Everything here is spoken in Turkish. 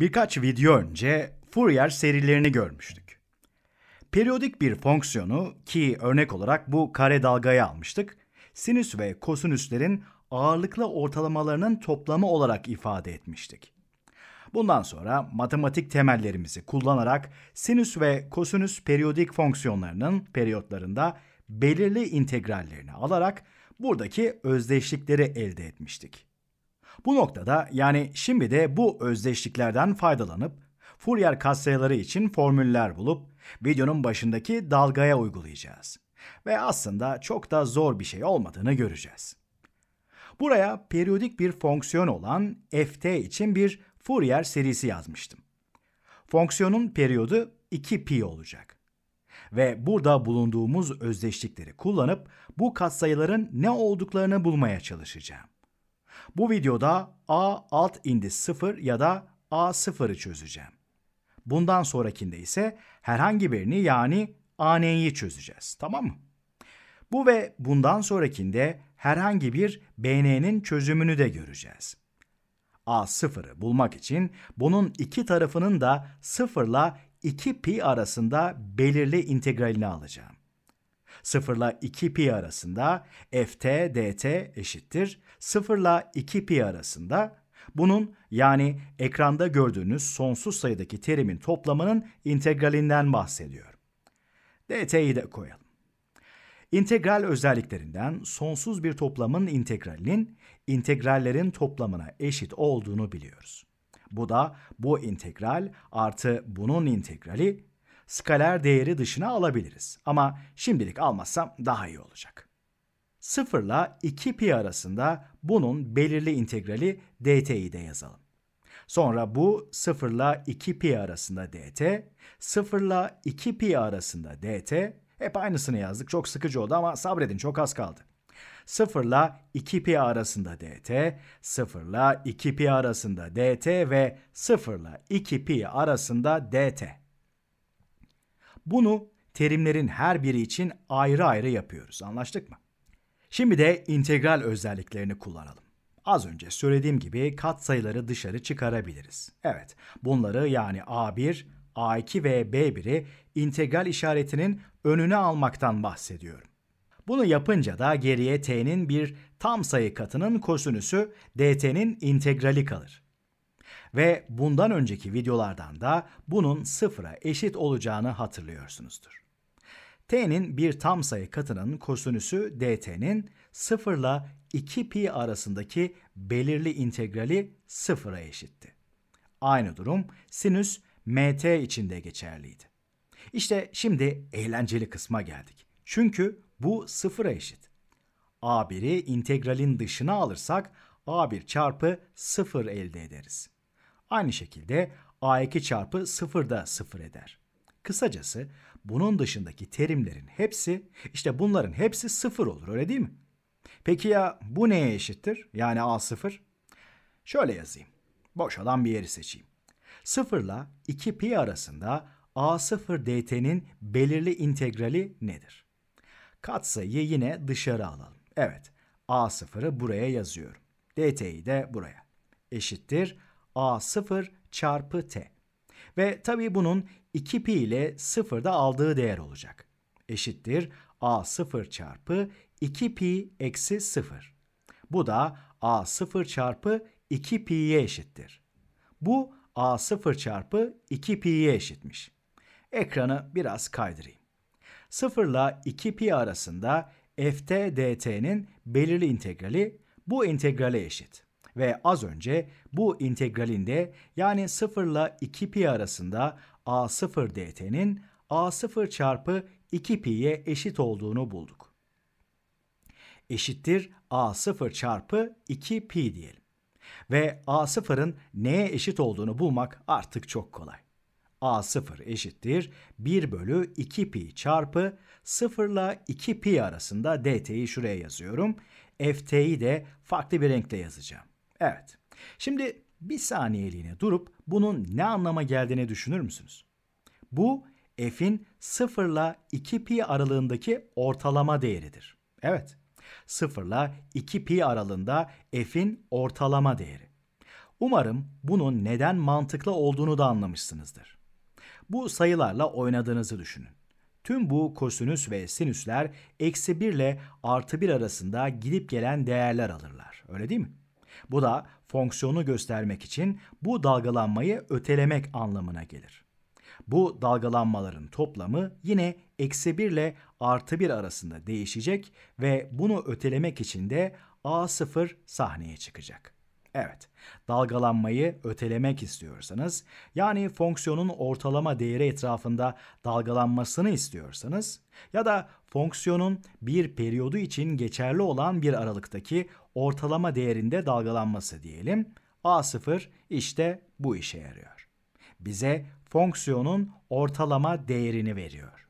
Birkaç video önce Fourier serilerini görmüştük. Periyodik bir fonksiyonu ki örnek olarak bu kare dalgayı almıştık, sinüs ve kosinüslerin ağırlıklı ortalamalarının toplamı olarak ifade etmiştik. Bundan sonra matematik temellerimizi kullanarak sinüs ve kosinüs periyodik fonksiyonlarının periyotlarında belirli integrallerini alarak buradaki özdeşlikleri elde etmiştik. Bu noktada yani şimdi de bu özdeşliklerden faydalanıp Fourier katsayıları için formüller bulup videonun başındaki dalgaya uygulayacağız. Ve aslında çok da zor bir şey olmadığını göreceğiz. Buraya periyodik bir fonksiyon olan ft için bir Fourier serisi yazmıştım. Fonksiyonun periyodu 2pi olacak. Ve burada bulunduğumuz özdeşlikleri kullanıp bu katsayıların ne olduklarını bulmaya çalışacağım. Bu videoda a alt indiz 0 ya da a 0'ı çözeceğim. Bundan sonrakinde ise herhangi birini yani AN'yi çözeceğiz. Tamam mı? Bu ve bundan sonrakinde herhangi bir BN'nin çözümünü de göreceğiz. A0'ı bulmak için bunun iki tarafının da 0 ile 2 pi arasında belirli integralini alacağım. 0 ile 2 pi arasında ft dt eşittir 0 ile 2 pi arasında bunun yani ekranda gördüğünüz sonsuz sayıdaki terimin toplamının integralinden bahsediyorum. dt'yi de koyalım. İntegral özelliklerinden sonsuz bir toplamın integralinin integrallerin toplamına eşit olduğunu biliyoruz. Bu da bu integral artı bunun integrali skaler değeri dışına alabiliriz. Ama şimdilik almazsam daha iyi olacak. 0 ile 2 pi arasında bunun belirli integrali dt'yi de yazalım. Sonra bu 0 ile 2 pi arasında dt, 0 ile 2 pi arasında dt, hep aynısını yazdık. Çok sıkıcı oldu ama sabredin çok az kaldı. 0 ile 2 pi arasında dt, 0 ile 2 pi arasında dt ve 0 ile 2 pi arasında dt. Bunu terimlerin her biri için ayrı ayrı yapıyoruz. Anlaştık mı? Şimdi de integral özelliklerini kullanalım. Az önce söylediğim gibi katsayıları dışarı çıkarabiliriz. Evet, bunları yani A1, A2 ve B1'i integral işaretinin önüne almaktan bahsediyorum. Bunu yapınca da geriye t'nin bir tam sayı katının kosinüsü dt'nin integrali kalır. Ve bundan önceki videolardan da bunun sıfıra eşit olacağını hatırlıyorsunuzdur. t'nin bir tam sayı katının kosinüsü dt'nin 0 ile 2 pi arasındaki belirli integrali sıfıra eşitti. Aynı durum sinüs mt için de geçerliydi. İşte şimdi eğlenceli kısma geldik. Çünkü bu sıfıra eşit. A1'i integralin dışına alırsak A1 çarpı 0 elde ederiz. Aynı şekilde A2 çarpı 0 da 0 eder. Kısacası bunun dışındaki terimlerin hepsi işte bunların hepsi 0 olur öyle değil mi? Peki ya bu neye eşittir? Yani A0? Şöyle yazayım. Boş olan bir yeri seçeyim. 0 ile 2 pi arasında A0 dt'nin belirli integrali nedir? Katsayıyı yine dışarı alalım. Evet, A0'ı buraya yazıyorum. dt'yi de buraya. Eşittir A0 çarpı t. Ve tabii bunun 2 pi ile 0'da aldığı değer olacak. Eşittir A0 çarpı 2 pi eksi 0. Bu da A0 çarpı 2 pi'ye eşittir. Bu A0 çarpı 2 pi'ye eşitmiş. Ekranı biraz kaydırayım. 0 ile 2 pi arasında ft dt'nin belirli integrali bu integrale eşit. Ve az önce bu integralinde yani 0 ile 2 pi arasında a0 dt'nin a0 çarpı 2 pi'ye eşit olduğunu bulduk. Eşittir a0 çarpı 2 pi diyelim. Ve a0'ın neye eşit olduğunu bulmak artık çok kolay. A0 eşittir 1 bölü 2 pi çarpı 0 ile 2 pi arasında dt'yi şuraya yazıyorum. ft'yi de farklı bir renkle yazacağım. Evet. Şimdi bir saniyeliğine durup bunun ne anlama geldiğini düşünür müsünüz? Bu f'in 0 ile 2 pi aralığındaki ortalama değeridir. Evet. 0 ile 2 pi aralığında f'in ortalama değeri. Umarım bunun neden mantıklı olduğunu da anlamışsınızdır. Bu sayılarla oynadığınızı düşünün. Tüm bu kosinüs ve sinüsler eksi 1 ile artı 1 arasında gidip gelen değerler alırlar. Öyle değil mi? Bu da fonksiyonu göstermek için bu dalgalanmayı ötelemek anlamına gelir. Bu dalgalanmaların toplamı yine eksi 1 ile artı 1 arasında değişecek ve bunu ötelemek için de A0 sahneye çıkacak. Evet, dalgalanmayı ötelemek istiyorsanız, yani fonksiyonun ortalama değeri etrafında dalgalanmasını istiyorsanız ya da fonksiyonun bir periyodu için geçerli olan bir aralıktaki ortalama değerinde dalgalanması diyelim, A0 işte bu işe yarıyor. Bize fonksiyonun ortalama değerini veriyor.